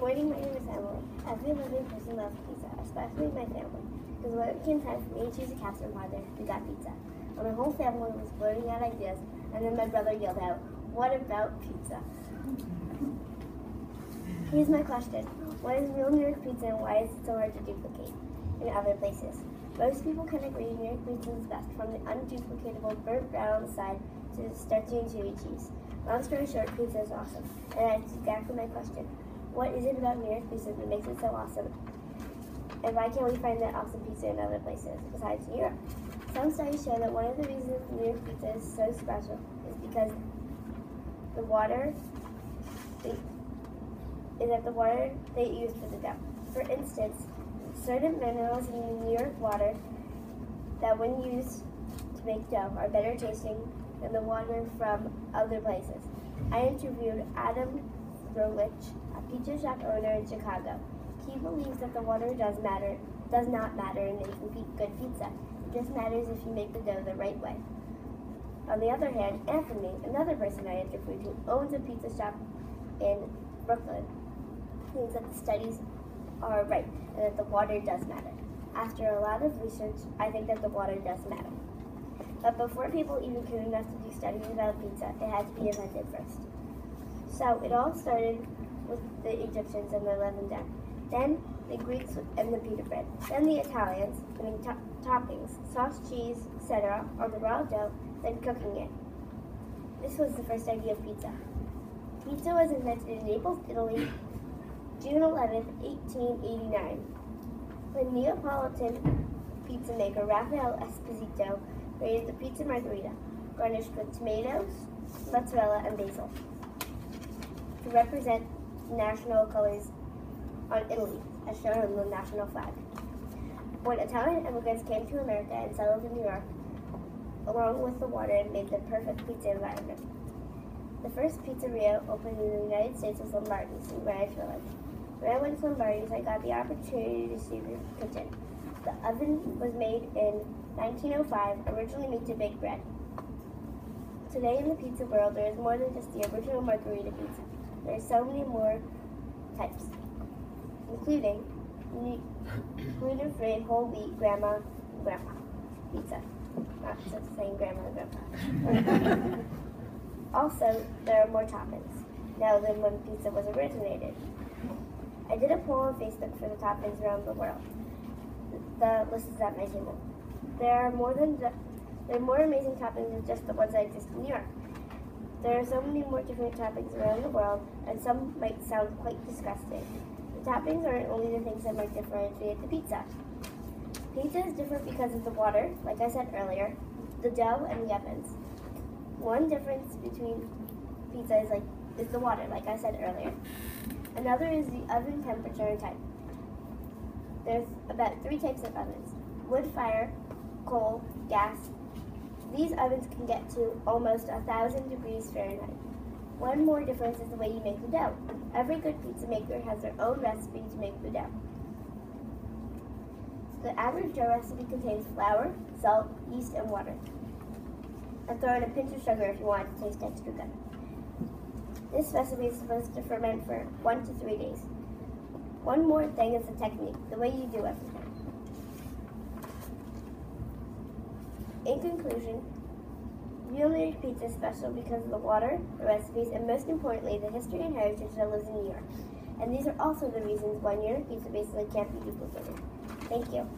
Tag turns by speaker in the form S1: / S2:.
S1: morning, my name is Emily. Every living person loves pizza, especially my family. Because when it came time for me to choose a captain father, we got pizza. And my whole family was blurting out ideas, and then my brother yelled out, What about pizza? Here's my question. What is real New York pizza and why is it so hard to duplicate in other places? Most people can agree New York pizza is best from the unduplicatable burnt brown side to the stretchy and chewy cheese. Long story short, pizza is awesome. And that's exactly my question. What is it about New York pizza that makes it so awesome? And why can't we find that awesome pizza in other places besides New York? Some studies show that one of the reasons New York pizza is so special is because the water is that the water they use for the dough. For instance, certain minerals in the New York water that when used to make dough are better tasting than the water from other places. I interviewed Adam Throlich, a pizza shop owner in Chicago. He believes that the water does matter does not matter in making good pizza. It just matters if you make the dough the right way. On the other hand, Anthony, another person I interviewed who owns a pizza shop in Brooklyn, thinks that the studies are right and that the water does matter. After a lot of research, I think that the water does matter. But before people even cared enough to do studies about pizza, it had to be invented first. So it all started with the Egyptians and their leaven dough. Then the Greeks and the pita bread. Then the Italians putting to- toppings, sauce, cheese, etc. on the raw dough, then cooking it. This was the first idea of pizza. Pizza was invented in Naples, Italy, June 11, 1889, when Neapolitan pizza maker Raphael Esposito created the pizza margherita, garnished with tomatoes, mozzarella, and basil, to represent national colors on Italy, as shown on the national flag. When Italian immigrants came to America and settled in New York, along with the water, made the perfect pizza environment. The first pizzeria opened in the United States was Lombardi's in Greenwich Village. When I went to Lombardi's, I got the opportunity to see the kitchen. The oven was made in 1905, originally made to bake bread. Today in the pizza world, there is more than just the original margherita pizza. There are so many more types, including gluten-free, whole wheat, grandma, and grandpa pizza. Not just saying grandma and grandpa. also, there are more toppings now than when pizza was originated. I did a poll on Facebook for the toppings around the world. The list is at my table. There are more than there are more amazing toppings than just the ones that exist in New York. There are so many more different toppings around the world, and some might sound quite disgusting. The toppings aren't only the things that might differentiate the pizza. Pizza is different because of the water, like I said earlier, the dough, and the ovens. One difference between pizza is like is the water, like I said earlier. Another is the oven temperature and type. There's about three types of ovens: wood fire, coal, gas. These ovens can get to almost a thousand degrees Fahrenheit. One more difference is the way you make the dough. Every good pizza maker has their own recipe to make the dough. The average dough recipe contains flour, salt, yeast, and water. And throw in a pinch of sugar if you want it to taste extra good. This recipe is supposed to ferment for one to three days. One more thing is the technique, the way you do everything. In conclusion, York pizza is special because of the water, the recipes, and most importantly, the history and heritage that lives in New York. And these are also the reasons why New York pizza basically can't be duplicated. Thank you.